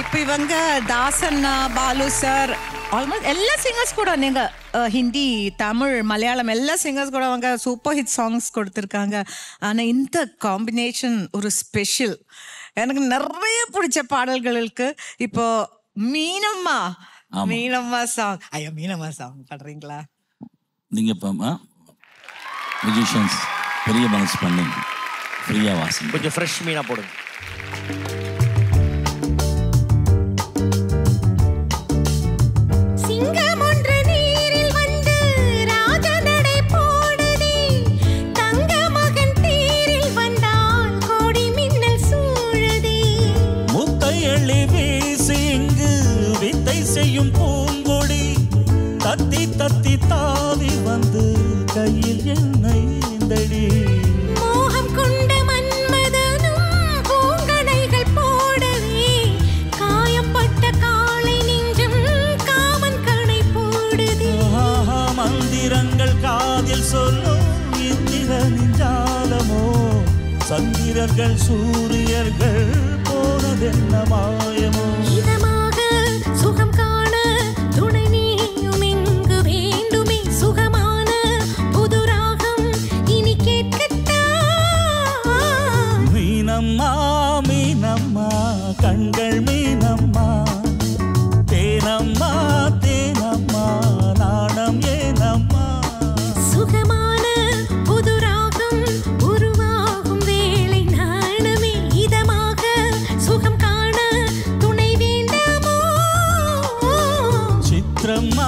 இப்போ இவங்க தாசண்ணா பாலு சார் ஆல்மோஸ்ட் எல்லா சிங்கர்ஸ் கூட நீங்க ஹிந்தி தமிழ் மலையாளம் எல்லா சிங்கர்ஸ் கூட அவங்க சூப்பர் ஹிட் சாங்ஸ் கொடுத்துருக்காங்க. ஆனா இந்த காம்பினேஷன் ஒரு ஸ்பெஷல் எனக்கு நிறைய பிடிச்ச பாடல்கள் இருக்கு. இப்போ மீனம்மா மீனம்மா சாங் ஐயா மீனம்மா சாங் பாடுறீங்களா? நீங்க இப்போ மியூசிஷியன்ஸ் பெரிய மனசு பண்ணி ஃப்ரீயா வாசிங்க. கொஞ்சம் ஃப்ரெஷ் மீனா போடுங்க. தத்தி தத்தி தாவி வந்து கையில் என்னை ஏந்தடி மோகம் கொண்ட மன்மதனும் பூங்கணைகள் போடவே காயப்பட்ட காளை நெஞ்சம் காமன் கணை போடுதே. மந்திரங்கள் காதில் சொல்லும் இந்திரனின் ஜாலமோ சந்திரர்கள் சூரியர்கள் ശ്രമ